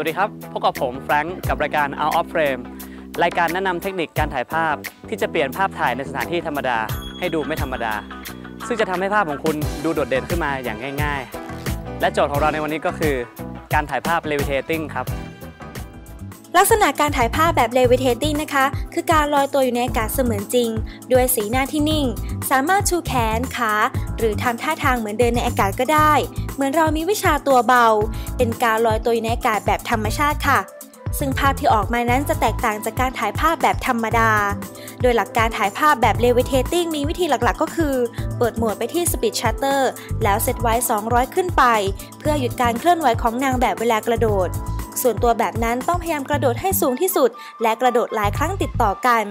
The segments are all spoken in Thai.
วัสดีครับ พบกับผมแฟรงก์กับรายการ Out of Frame รายการแนะนำเทคนิคการถ่ายภาพ ที่จะเปลี่ยนภาพถ่ายในสถานที่ธรรมดา ให้ดูไม่ธรรมดา ซึ่งจะทำให้ภาพของคุณดูโดดเด่นขึ้นมาอย่างง่าย ๆ และโจทย์ของเราในวันนี้ก็คือ การถ่ายภาพ levitating ครับ ลักษณะการถ่ายภาพแบบ levitating นะคะ คือการลอยตัวอยู่ในอากาศเสมือนจริง ด้วยสีหน้าที่นิ่ง สามารถชูแขน ขา หรือทำท่าทางเหมือนเดินในอากาศก็ได้ เหมือนเรามีวิชาตัวเบา เป็นการลอยตัวอยู่ในอากาศแบบธรรมชาติค่ะ ซึ่งภาพที่ออกมานั้นจะแตกต่างจากการถ่ายภาพแบบธรรมดา โดยหลักการถ่ายภาพแบบ levitating มีวิธีหลักๆ ก็คือ เปิดโหมดไปที่ speed shutter แล้วเซตไว้ 200 ขึ้นไป เพื่อหยุดการเคลื่อนไหวของนางแบบเวลากระโดด ส่วนตัวแบบนั้นต้องพยายามกระโดดให้สูงที่สุด และกระโดดหลายครั้งติดต่อกัน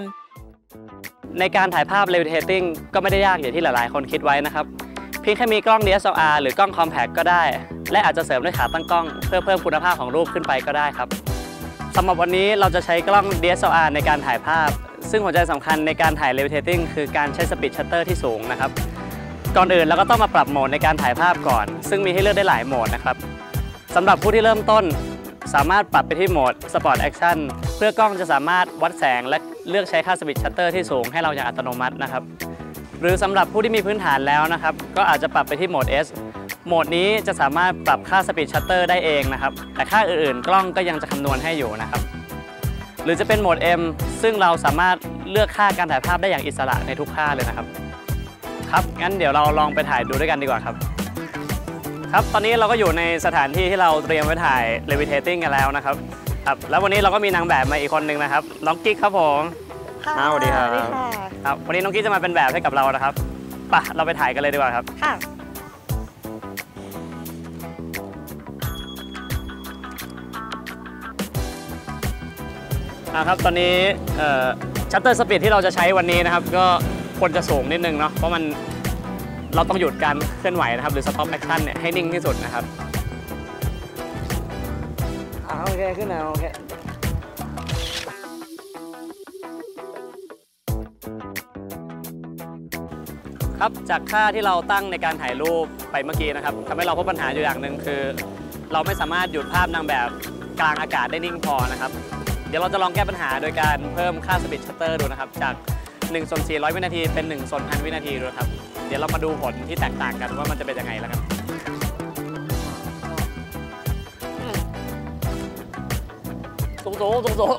ในการถ่ายภาพ levitating ก็ไม่ได้ยากอย่างที่หลายๆ คนคิดไว้นะครับ เพียงแค่มีกล้อง DSLR หรือกล้อง compact ก็ได้ และอาจจะเสริมด้วยขาตั้งกล้อง เพื่อเพิ่มคุณภาพของรูปขึ้นไปก็ได้ครับสำหรับวันนี้เราจะใช้กล้อง DSLR ในการถ่ายภาพ ซึ่งหัวใจสำคัญในการถ่าย levitating คือการใช้ speed shutter ที่สูงนะครับก่อนอื่นเราก็ต้องมาปรับโหมดในการถ่ายภาพก่อน ซึ่งมีให้เลือกได้หลายโหมดนะครับสำหรับผู้ที่เริ่มต้น สามารถปรับไปที่โหมด Sport Action เพื่อกล้องจะสามารถวัดแสงและเลือกใช้ค่า speed shutter ที่สูงให้เราอย่างอัตโนมัตินะครับ หรือสำหรับผู้ที่มีพื้นฐานแล้วนะครับ ก็อาจจะปรับไปที่โหมด S โหมดนี้จะสามารถปรับค่า speed shutter ได้เองนะครับ แต่ค่าอื่นๆ กล้องก็ยังจะคำนวณให้อยู่นะครับ หรือจะเป็นโหมด M ซึ่งเราสามารถเลือกค่าการถ่ายภาพได้อย่างอิสระในทุกค่าเลยนะครับ ครับ งั้นเดี๋ยวเราลองไปถ่ายดูด้วยกันดีกว่าครับ ครับ ตอนนี้เราก็อยู่ในสถานที่ที่เราเตรียมไว้ถ่าย levitating กันแล้วนะครับ ครับ แล้ววันนี้เราก็มีนางแบบมาอีกคนนึงนะครับ น้องกิ๊กครับผมค่ะอ้าวสวัสดีครับสวัสดีค่ะครับ วันนี้น้องกิ๊กจะมาเป็นแบบให้กับเรานะครับไปค่ะเราไปถ่ายกันเลยดีกว่าครับ ค่ะอ่าครับ ตอนนี้ shutter speed ที่เราจะใช้วันนี้นะครับ ก็ควรจะสูงนิดนึงเนาะ เพราะมัน เราต้องหยุดการเคลื่อนไหวนะครับ หรือ stop action เนี่ยให้นิ่งที่สุดนะครับอ่าโอเค ขึ้นแล้วโอเคครับจากค่าที่เราตั้งในการถ่ายรูปไปเมื่อกี้นะครับทำให้เราพบปัญหาอยู่อย่างหนึ่งคือ เราไม่สามารถหยุดภาพนางแบบกลางอากาศได้นิ่งพอนะครับ เดี๋ยวเราจะลองแก้ปัญหาโดยการเพิ่มค่า speed shutter ดูนะครับ จาก 1ส่วน400 วินาที เป็น1ส่วนพันวินาทีดูนะครับ เดี๋ยวเรามาดูผลที่แตกต่างกันว่ามันจะเป็นยังไงแล้วกันสูงสูงสูงสูง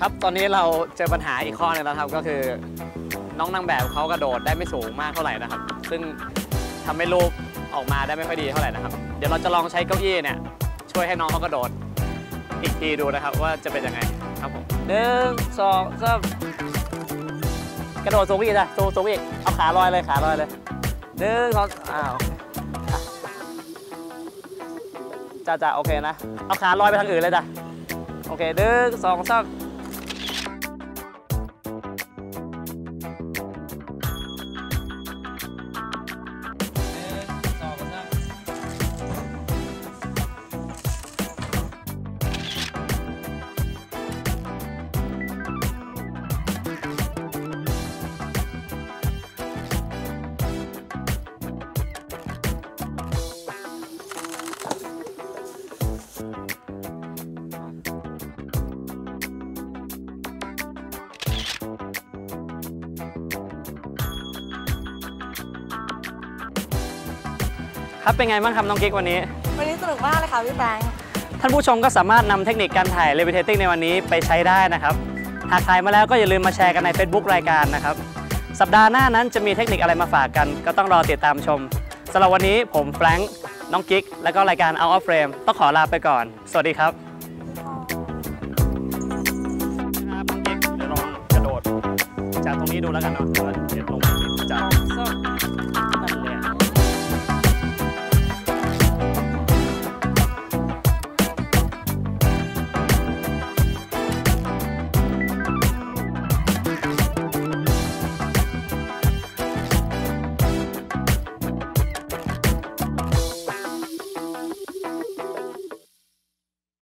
ครับ ตอนนี้เราเจอปัญหาอีกข้อหนึงแล้วครับก็คือ น้องนางแบบเขากระโดดได้ไม่สูงมากเท่าไหร่นะครับ ซึ่งทำให้รูป ออกมาได้ไม่ค่อยดีเท่าไหร่นะครับ เดี๋ยวเราจะลองใช้เก้าอี้เนี่ยช่วยให้น้องเขากระโดด อีกทีดูนะครับว่าจะเป็นยังไงครับผมหนึ่งสองสามกระโดดสูงอีกจ้ะสูงสูงอีกเอาขาลอยเลยขาลอยเลยหนึ่งสองอ้าวจ้าจ้าโอเคนะ เอาขาลอยไปทางอื่นเลยจ้ะโอเคหนึ่งสองสาม ครับเป็นไงบ้างครับน้องกิ๊กวันนี้ วันนี้สนุกมากเลยค่ะพี่แฟรงค์ท่านผู้ชมก็สามารถนำเทคนิคการถ่าย levitating ในวันนี้ไปใช้ได้นะครับ หากถ่ายมาแล้วก็อย่าลืมมาแชร์กันใน Facebook รายการนะครับ สัปดาห์หน้านั้นจะมีเทคนิคอะไรมาฝากกัน ก็ต้องรอติดตามชมสำหรับวันนี้ผมแฟรงค์น้องกิ๊กและก็รายการ Out of Frame ต้องขอลาไปก่อน สวัสดีครับครับน้องกิ๊กเดี๋ยวลองกระโดด จากตรงนี้ดูแล้วกันเนาะเดี๋ยวลง